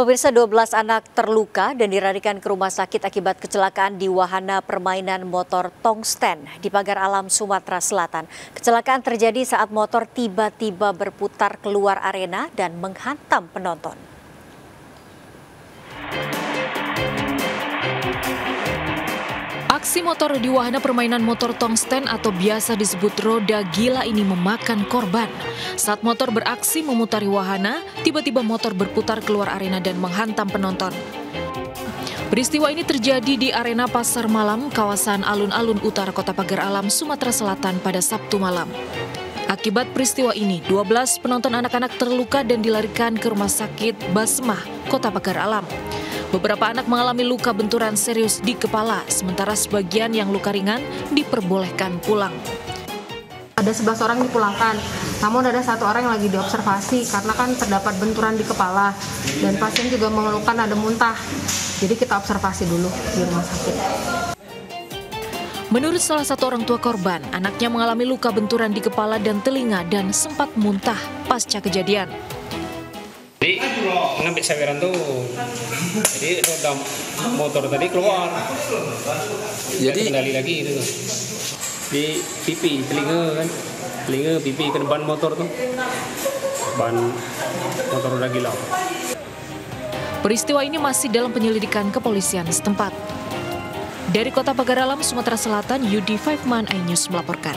Pemirsa 12 anak terluka dan dirarikan ke rumah sakit akibat kecelakaan di wahana permainan motor tongsten di Pagar Alam, Sumatera Selatan. Kecelakaan terjadi saat motor tiba-tiba berputar keluar arena dan menghantam penonton. Aksi motor di wahana permainan motor tongsten atau biasa disebut roda gila ini memakan korban. Saat motor beraksi memutari wahana, tiba-tiba motor berputar keluar arena dan menghantam penonton. Peristiwa ini terjadi di arena Pasar Malam, kawasan alun-alun utara Kota Pagar Alam, Sumatera Selatan pada Sabtu malam. Akibat peristiwa ini, 12 penonton anak-anak terluka dan dilarikan ke Rumah Sakit Basmah, Kota Pagar Alam. Beberapa anak mengalami luka benturan serius di kepala, sementara sebagian yang luka ringan diperbolehkan pulang. Ada 11 orang dipulangkan, namun ada satu orang yang lagi diobservasi karena kan terdapat benturan di kepala dan pasien juga mengeluhkan ada muntah. Jadi kita observasi dulu di rumah sakit. Menurut salah satu orang tua korban, anaknya mengalami luka benturan di kepala dan telinga dan sempat muntah pasca kejadian. Jadi ngambil saweran tuh, jadi roda motor tadi keluar, jadi kembali lagi itu tuh. di pipi telinga kan, telinga pipi ke depan motor tuh, ban motor roda gila. Peristiwa ini masih dalam penyelidikan kepolisian setempat. Dari Kota Pagar Alam, Sumatera Selatan, Yudi Fiveman iNews melaporkan.